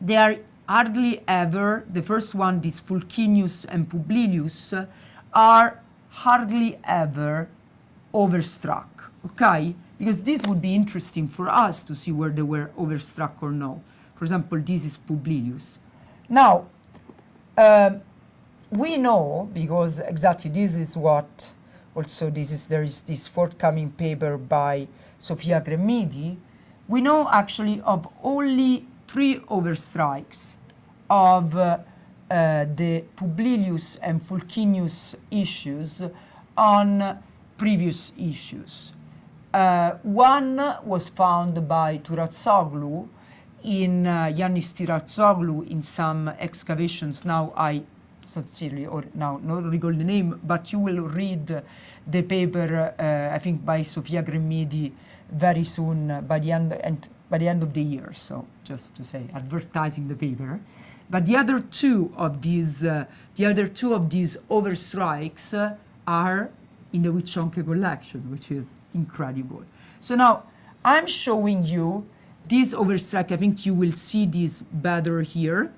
they are hardly ever, the first one, this Fulcinius and Publilius, are hardly ever overstruck, okay? Because this would be interesting for us to see where they were overstruck or no. For example, this is Publilius. Now, um, we know because exactly this is what also this is there is this forthcoming paper by Sofia Kremydi. We know actually of only three overstrikes of uh, uh, the Publilius and Fulcinius issues on previous issues. Uh, one was found by Touratsoglou in uh, Yannis Touratsoglou in some excavations. Now I sincerely or now not recall the name, but you will read the paper uh, I think by Sofia Kremydi very soon uh, by the end and by the end of the year. So just to say, advertising the paper. But the other two of these, uh, the other two of these overstrikes uh, are in the Witschonke collection, which is incredible. So now I'm showing you this overstrike. I think you will see this better here.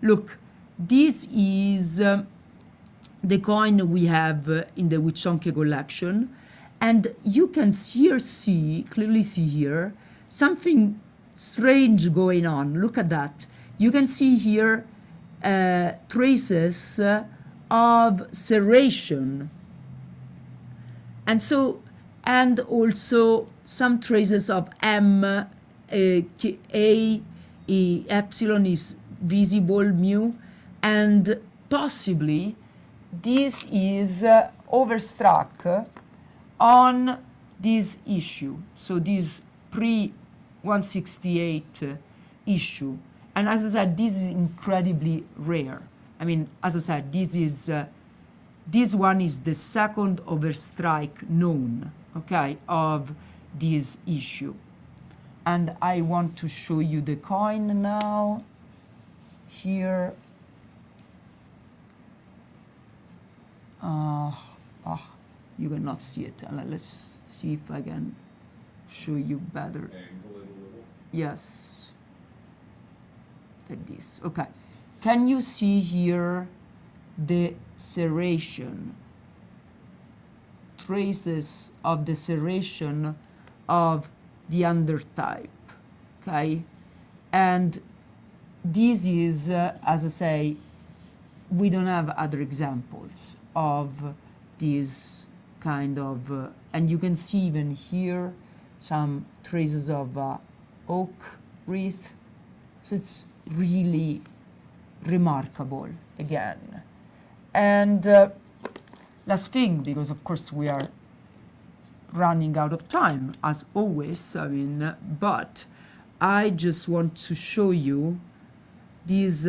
Look, this is uh, the coin we have uh, in the Witschonke collection. And you can here see, clearly see here, something strange going on. Look at that. You can see here uh, traces uh, of serration. And so, and also some traces of M, uh, K, A, E, epsilon is visible, mu, and possibly this is uh, overstruck on this issue. So this pre 168 uh, issue. And as I said, this is incredibly rare. I mean, as I said, this is uh, this one is the second overstrike known, okay, of this issue. And I want to show you the coin now. Here. Uh, ah, you cannot see it. Let's see if I can show you better. Yes. Like this. Okay. Can you see here the serration? Traces of the serration of the undertype. Okay. And this is, uh, as I say, we don't have other examples of this kind of, uh, and you can see even here some traces of uh, oak wreath. So it's really remarkable again. And uh, last thing, because of course we are running out of time as always, I mean, but I just want to show you these.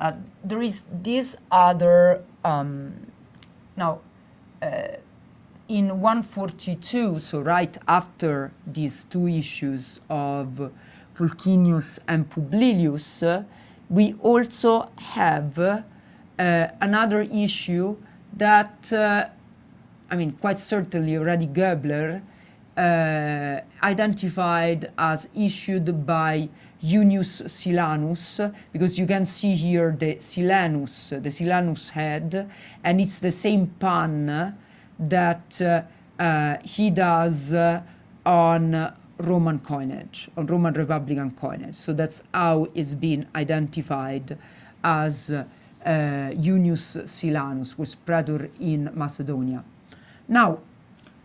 Uh, there is this other um, now uh, in 142 so right after these two issues of Fulcinius and Publilius uh, we also have uh, another issue that uh, I mean quite certainly already Gaebler uh, identified as issued by Junius Silanus, because you can see here the Silanus, the Silanus head, and it's the same pan that uh, uh, he does uh, on Roman coinage, on Roman Republican coinage. So that's how it's been identified as uh, Junius Silanus, was praetor in Macedonia. Now,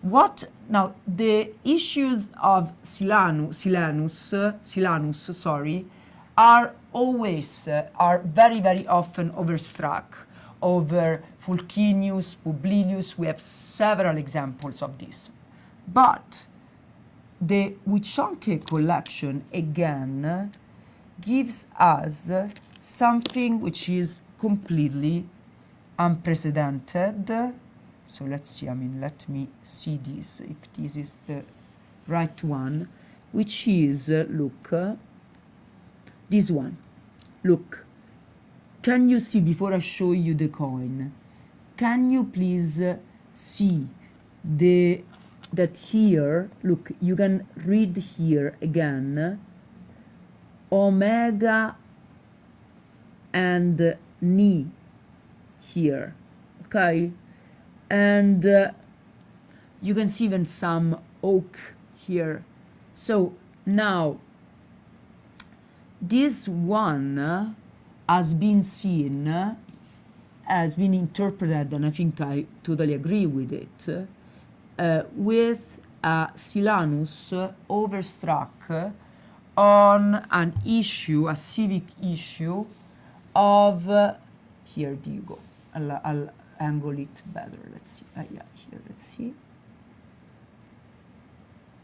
what now the issues of Silanus, Silanus, Silanus, sorry, are always uh, are very very often overstruck over Fulcinius, Publilius. We have several examples of this, but the Witschonke collection again gives us something which is completely unprecedented so let's see, I mean, let me see this, if this is the right one, which is, uh, look, uh, this one. Look, can you see, before I show you the coin, can you please uh, see the that here, look, you can read here again, omega and ni here, okay? And uh, you can see even some oak here. So now this one has been seen, has been interpreted, and I think I totally agree with it, uh, with uh, Silanus overstruck on an issue, a civic issue of, uh, here do you go, I'll, I'll angle it better, let's see, uh, yeah, here, let's see.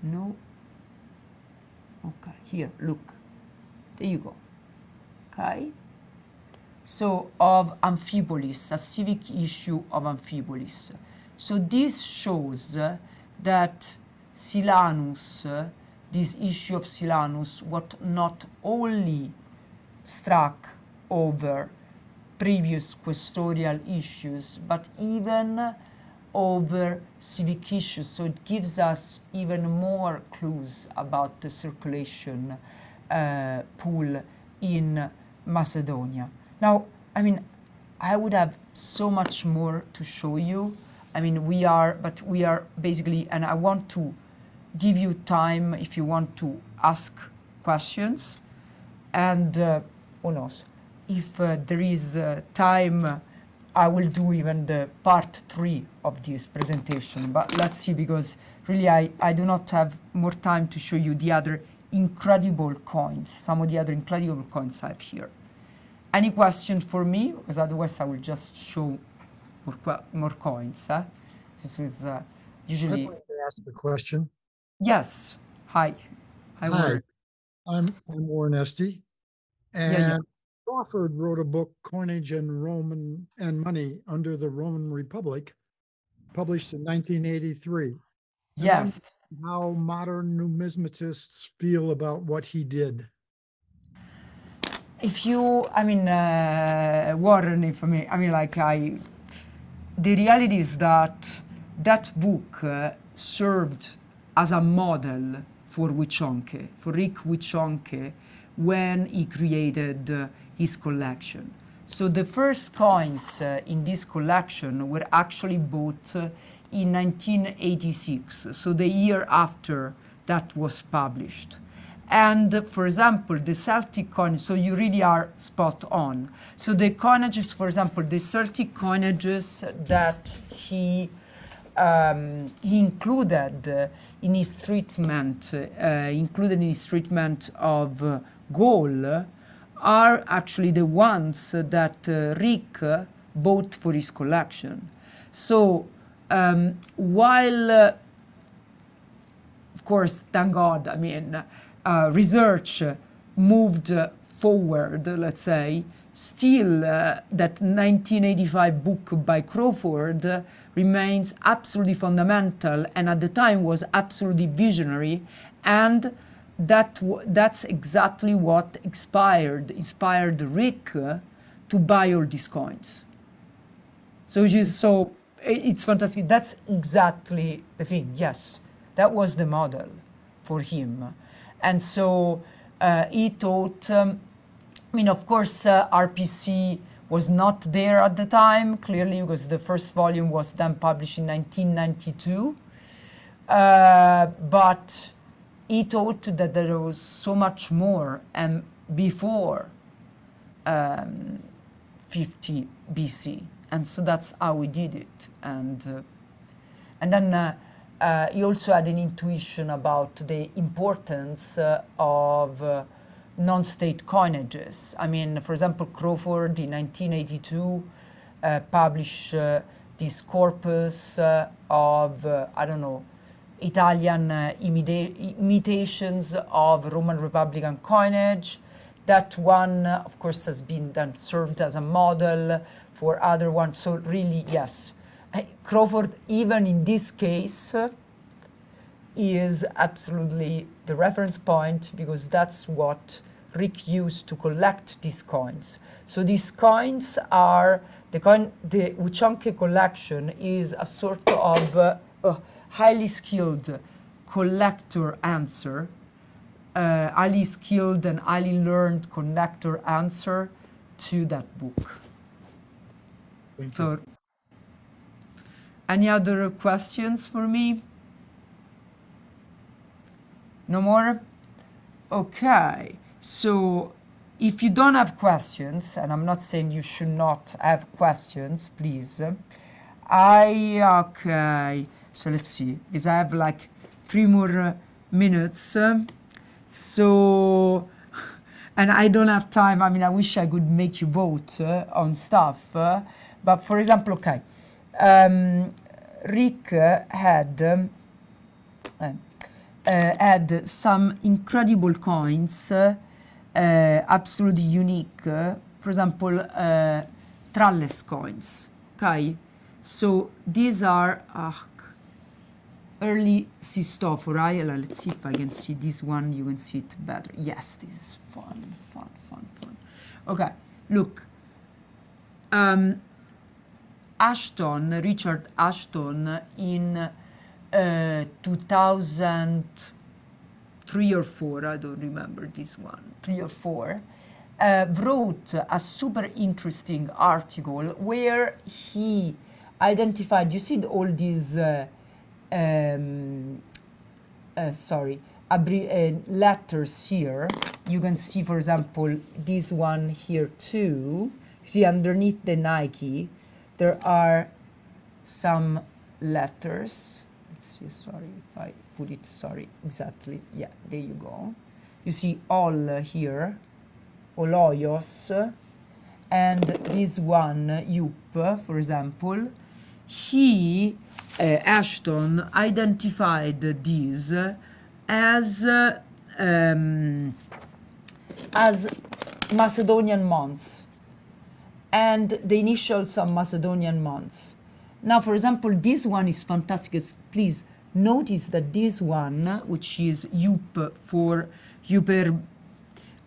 No, okay, here, look, there you go, okay? So of Amphipolis, a civic issue of Amphipolis. So this shows uh, that Silanus, uh, this issue of Silanus, what not only struck over previous questorial issues, but even over civic issues. So it gives us even more clues about the circulation uh, pool in Macedonia. Now, I mean, I would have so much more to show you. I mean, we are, but we are basically, and I want to give you time if you want to ask questions. And uh, who knows, if uh, there is uh, time, I will do even the part three of this presentation. But let's see, because really I, I do not have more time to show you the other incredible coins, some of the other incredible coins I have here. Any question for me? Because otherwise I will just show more, more coins. Huh? This was uh, usually. I'd like to ask a question. Yes. Hi. Hi, Hi, Warren. I'm, I'm Warren Esty. yeah. Crawford wrote a book, Coinage and Roman and Money Under the Roman Republic, published in 1983. And Yes. How modern numismatists feel about what he did. If you, I mean, uh, Warren, if I mean, I mean, like I, the reality is that that book uh, served as a model for Witschonke, for Rick Witschonke, when he created uh, his collection. So the first coins uh, in this collection were actually bought uh, in 1986, so the year after that was published. And uh, for example, the Celtic coin, so you really are spot on. So the coinages, for example, the Celtic coinages that he um, he included uh, in his treatment, uh, included in his treatment of uh, Gaul, are actually the ones that uh, Rick uh, bought for his collection. So um, while, uh, of course, thank God, I mean, uh, research moved forward, let's say, still uh, that 1985 book by Crawford remains absolutely fundamental and at the time was absolutely visionary and that that's exactly what inspired inspired Rick uh, to buy all these coins. So is so it's fantastic. That's exactly the thing. Yes, that was the model for him, and so uh, he thought. Um, I mean, of course, uh, RPC was not there at the time, clearly, because the first volume was then published in 1992. Uh, but he thought that there was so much more and before um, 50 BC, and so that's how we did it. And uh, and then uh, uh, he also had an intuition about the importance uh, of uh, non-state coinages. I mean, for example, Crawford in 1982 uh, published this corpus of I don't know Italian uh, imita- imitations of Roman Republican coinage. That one, of course, has been then served as a model for other ones. So really, yes, Crawford, even in this case, is absolutely the reference point because that's what Rick used to collect these coins. So these coins are the coin. The Witschonke collection is a sort of uh, uh, highly skilled collector answer, uh, highly skilled and highly learned collector answer to that book. Thank you. Any other questions for me? No more? Okay. So, if you don't have questions, and I'm not saying you should not have questions, please. I okay. So let's see, because I have like three more uh, minutes. um, so, and I don't have time. I mean, I wish I could make you vote uh, on stuff. uh, but for example, okay, um, Rick uh, had. Um, uh, uh, had some incredible coins, uh, uh, absolutely unique. uh, for example, uh, Tralles coins. Okay, so these are uh, early. Uh, Let's see if I can see this one. You can see it better. Yes, this is fun, fun, fun, fun. Okay, look. Um, Ashton, Richard Ashton, in uh, 2003 or 4, I don't remember this one, 3 or 4, uh, wrote a super interesting article where he identified, you see all these, uh, um, uh, sorry, uh, letters here. You can see, for example, this one here too. See underneath the Nike, there are some letters. Let's see, sorry if I put it, sorry, exactly. Yeah, there you go. You see all here, Oloyos, and this one, Yup, for example. He, Ashton, identified these as uh, um, as Macedonian months and the initials of Macedonian months. Now, for example, this one is fantastic. Please notice that this one, which is Yup for Uber,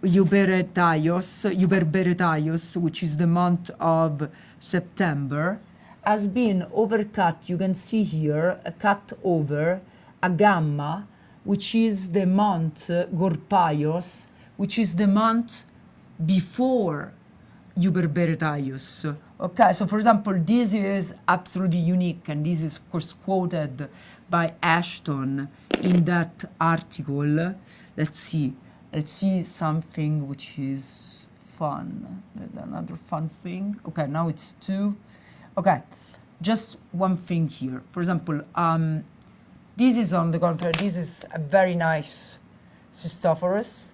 Uberetaios, Hyperberetaios, which is the month of September, has been overcut. You can see here a cut over a gamma, which is the month uh, Gorpaios, which is the month before Hyperberetaios. Okay, so for example, this is absolutely unique, and this is, of course, quoted by Ashton in that article. Let's see. Let's see something which is fun. Another fun thing. Okay, now it's two. Okay, just one thing here. For example, um, this is on the contrary. This is a very nice Cistophorus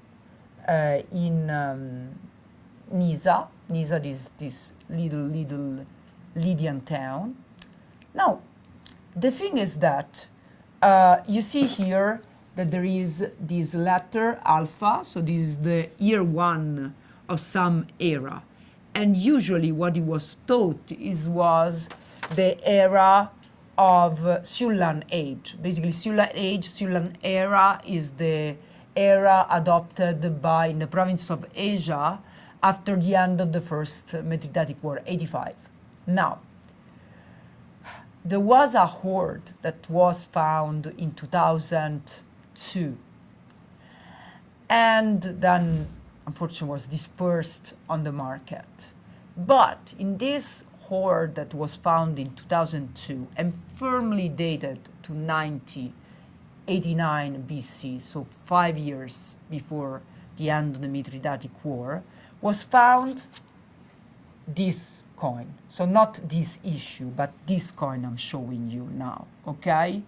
uh, in um, Nysa. Nysa is this little, little Lydian town. Now, the thing is that uh, you see here that there is this letter alpha, so this is the year one of some era. And usually what he was taught is was the era of Sullan age. Basically, Sullan age, Sullan era is the era adopted by in the province of Asia after the end of the first Mithridatic War, 85. Now, there was a hoard that was found in 2002 and then unfortunately was dispersed on the market but in this hoard that was found in 2002 and firmly dated to 90 89 BC, so five years before the end of the Mithridatic War, was found this coin. So not this issue, but this coin I'm showing you now, okay?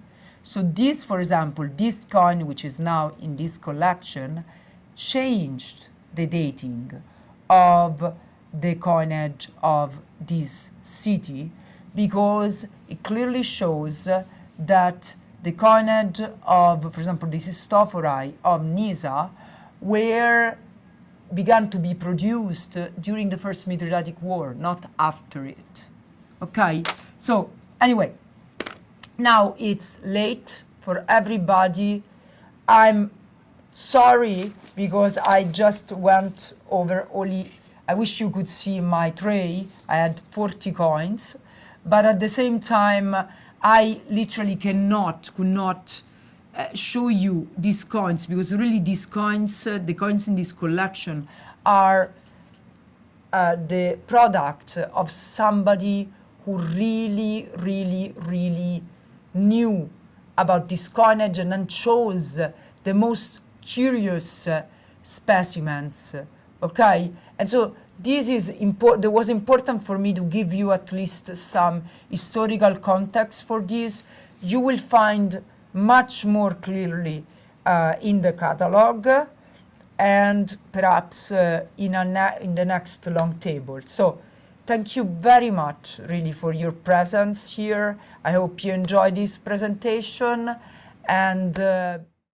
So this, for example, this coin, which is now in this collection, changed the dating of the coinage of this city because it clearly shows that the coinage of, for example, the Cistophori of Nysa were began to be produced during the first Mithridatic War, not after it. Okay, so anyway, now it's late for everybody. I'm sorry because I just went over only. I wish you could see my tray. I had 40 coins, but at the same time, I literally cannot, could not uh, show you these coins because really these coins, uh, the coins in this collection, are uh, the product of somebody who really, really, really knew about this coinage and then chose the most curious uh, specimens Okay, and so this is important. It was important for me to give you at least some historical context for this. You will find much more clearly uh, in the catalog and perhaps uh, in, a in the next long table. So thank you very much really for your presence here. I hope you enjoy this presentation and uh,